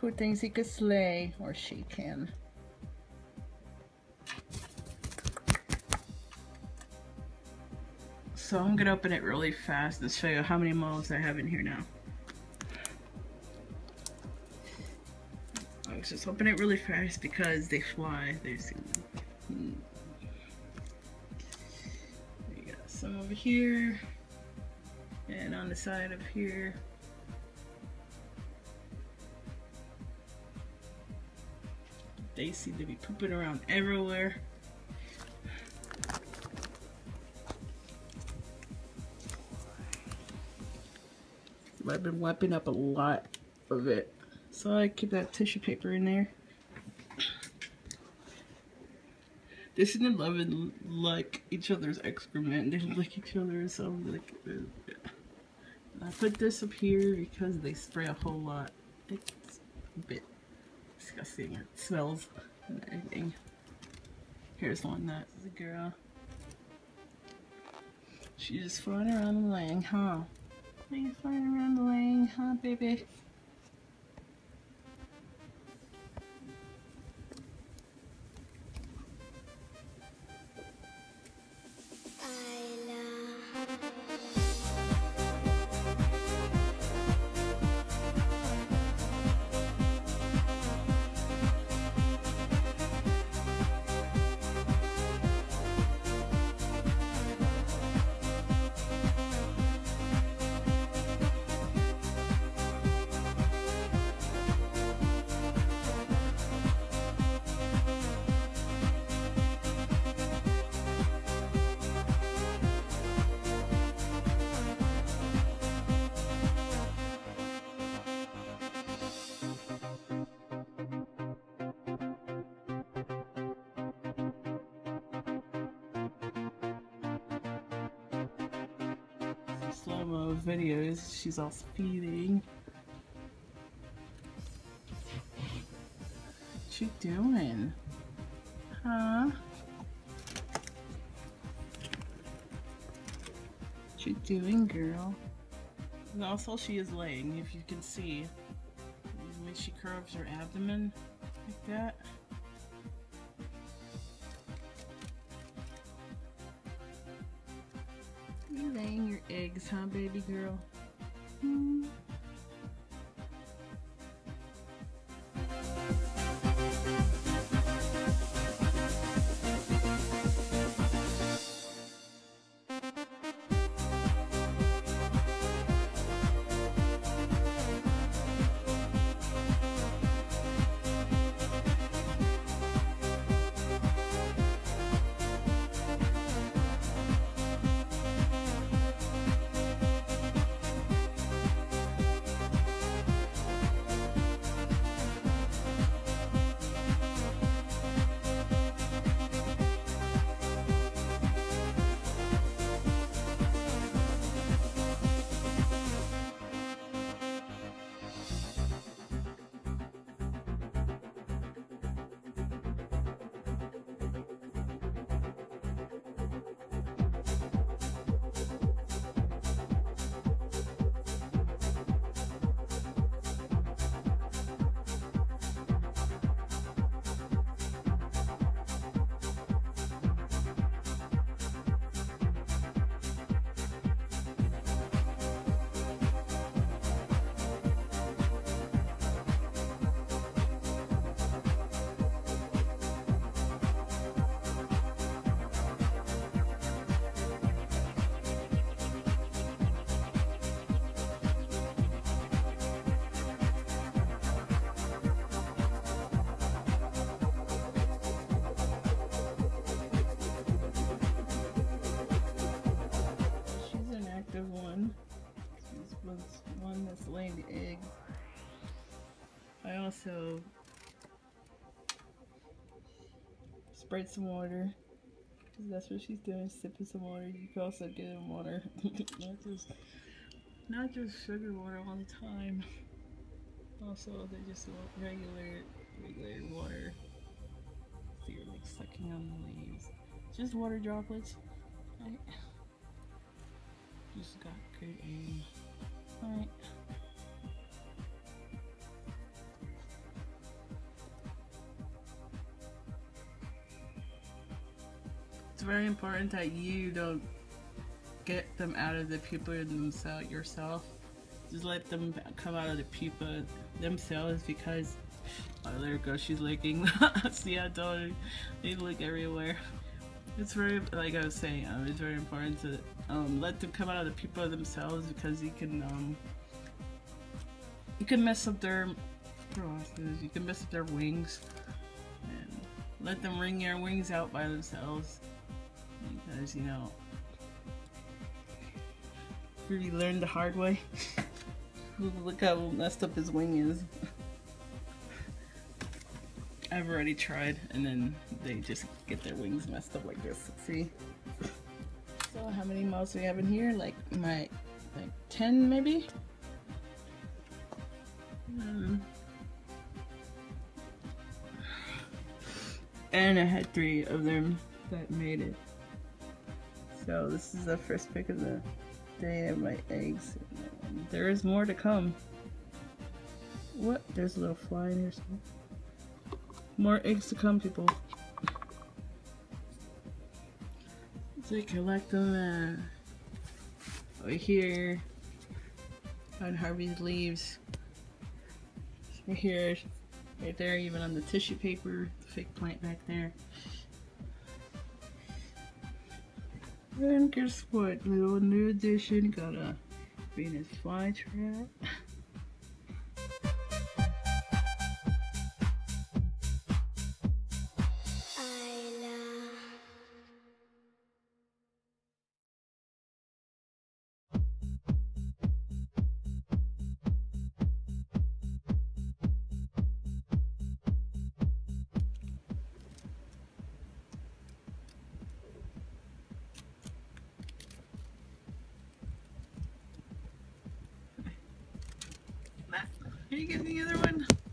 Who thinks he could slay, or she can. So I'm gonna open it really fast to show you how many molds I have in here now. Let's just open it really fast because they fly. There's hmm. we got some over here and on the side of here. They seem to be pooping around everywhere. I've been wiping up a lot of it. So I keep that tissue paper in there. They seem to love and like each other's excrement. They lick each other, so like. Uh, I put this up here because they spray a whole lot. It's a bit disgusting. It smells and everything. Here's one that's a girl. She's just flying around the lane, huh? You flying around the lane, huh, baby? Slow-mo uh, videos. She's all feeding. What you doing? Huh? What you doing, girl? And also she is laying, if you can see. When she curves her abdomen like that. You laying eggs, huh, baby girl? Hmm. Was one that's laying the egg. I also sprayed some water. That's what she's doing, sipping some water. You can also get in water. not just not just sugar water all the time. Also they just regular regular water. So you're like sucking on the leaves. Just water droplets. Right? Just got good aim. It's very important that you don't get them out of the pupa themselves yourself. Just let them come out of the pupa themselves because oh there goes she's licking. See I told her they look everywhere. It's very like I was saying, um, it's very important to um, let them come out of the pupa themselves because you can um, you can mess up their you can mess up their wings and let them wring their wings out by themselves because you know really learned the hard way. Look how messed up his wing is. I've already tried and then they just get their wings messed up like this. See? So how many moths do we have in here? Like my like 10 maybe? Um, and I had three of them that made it. So this is the first pick of the day of my eggs. There is more to come. What? There's a little fly in here. More eggs to come, people. So collect them uh, over here on Harvey's leaves. Right here, right there, even on the tissue paper, the fake plant back there. And guess what? Little new addition got a Venus flytrap. Are you getting the other one?